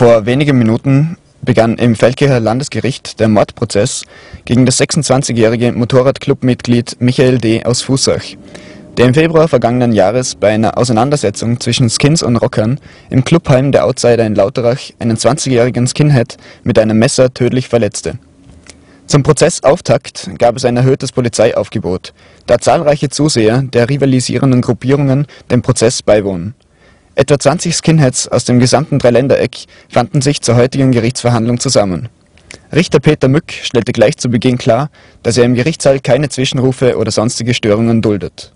Vor wenigen Minuten begann im Feldkircher Landesgericht der Mordprozess gegen das 26-jährige Motorradclubmitglied Michael D. aus Fußach, der im Februar vergangenen Jahres bei einer Auseinandersetzung zwischen Skins und Rockern im Clubheim der Outsider in Lauterach einen 20-jährigen Skinhead mit einem Messer tödlich verletzte. Zum Prozessauftakt gab es ein erhöhtes Polizeiaufgebot, da zahlreiche Zuseher der rivalisierenden Gruppierungen dem Prozess beiwohnen. Etwa 20 Skinheads aus dem gesamten Dreiländereck fanden sich zur heutigen Gerichtsverhandlung zusammen. Richter Peter Mück stellte gleich zu Beginn klar, dass er im Gerichtssaal keine Zwischenrufe oder sonstige Störungen duldet